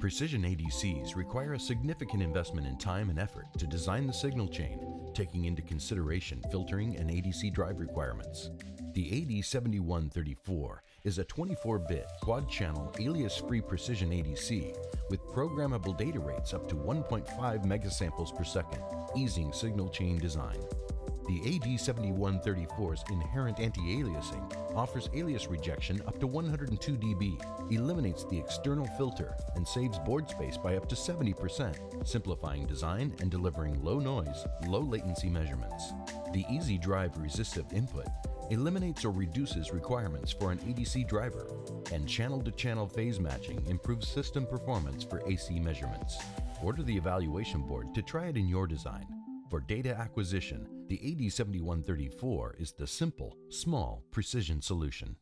Precision ADCs require a significant investment in time and effort to design the signal chain, taking into consideration filtering and ADC drive requirements. The AD7134 is a 24-bit quad-channel alias-free precision ADC with programmable data rates up to 1.5 megasamples per second, easing signal chain design. The AD7134's inherent anti-aliasing offers alias rejection up to 102 dB, eliminates the external filter, and saves board space by up to 70%, simplifying design and delivering low noise, low latency measurements. The Easy Drive resistive input eliminates or reduces requirements for an ADC driver, and channel-to-channel phase matching improves system performance for AC measurements. Order the evaluation board to try it in your design. For data acquisition, the AD7134 is the simple, small, precision solution.